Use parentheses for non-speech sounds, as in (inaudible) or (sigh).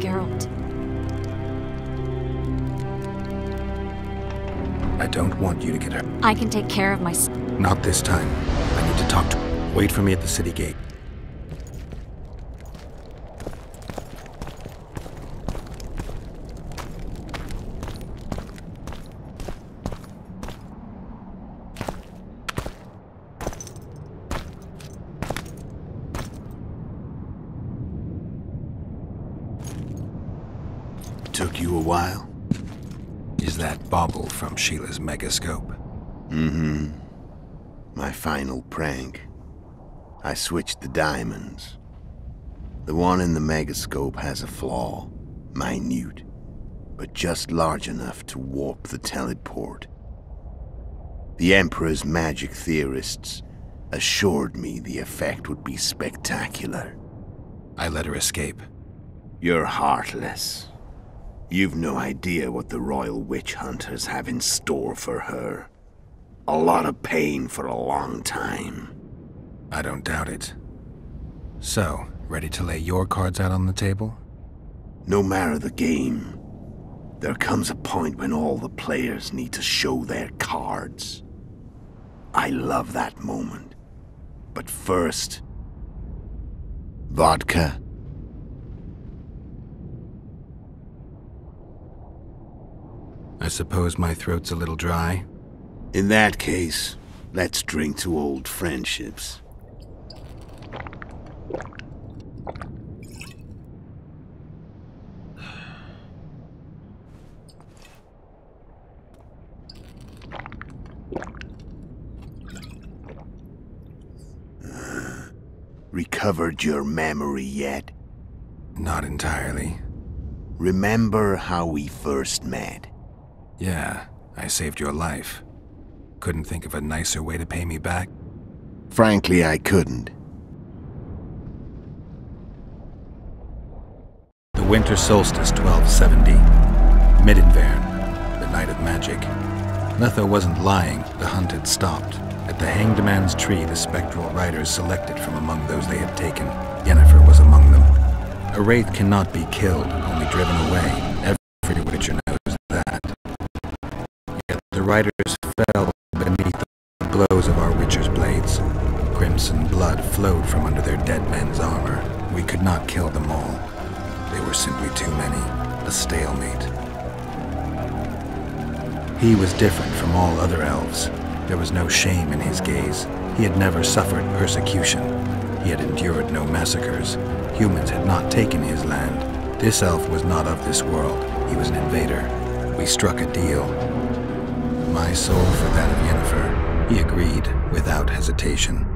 Geralt. I don't want you to get hurt. I can take care of myself. Not this time. I need to talk to... Wait for me at the city gate. Took you a while? Is that bauble from Síle's megascope? Mm-hmm. My final prank. I switched the diamonds. The one in the megascope has a flaw. Minute. But just large enough to warp the teleport. The Emperor's magic theorists assured me the effect would be spectacular. I let her escape. You're heartless. You've no idea what the Royal Witch Hunters have in store for her. A lot of pain for a long time. I don't doubt it. So, ready to lay your cards out on the table? No matter the game, there comes a point when all the players need to show their cards. I love that moment. But first... Vodka? I suppose my throat's a little dry. In that case, let's drink to old friendships. (sighs) Recovered your memory yet? Not entirely. Remember how we first met? Yeah, I saved your life. Couldn't think of a nicer way to pay me back. Frankly, I couldn't. The winter solstice 1270. Midinvaerne, the night of magic. Letho wasn't lying, the hunt had stopped. At the Hanged Man's tree, the spectral riders selected from among those they had taken. Yennefer was among them. A wraith cannot be killed, only driven away. Every riders fell beneath the blows of our witcher's blades. Crimson blood flowed from under their dead men's armor. We could not kill them all. They were simply too many. A stalemate. He was different from all other elves. There was no shame in his gaze. He had never suffered persecution. He had endured no massacres. Humans had not taken his land. This elf was not of this world. He was an invader. We struck a deal. My soul for that of Yennefer. He agreed without hesitation.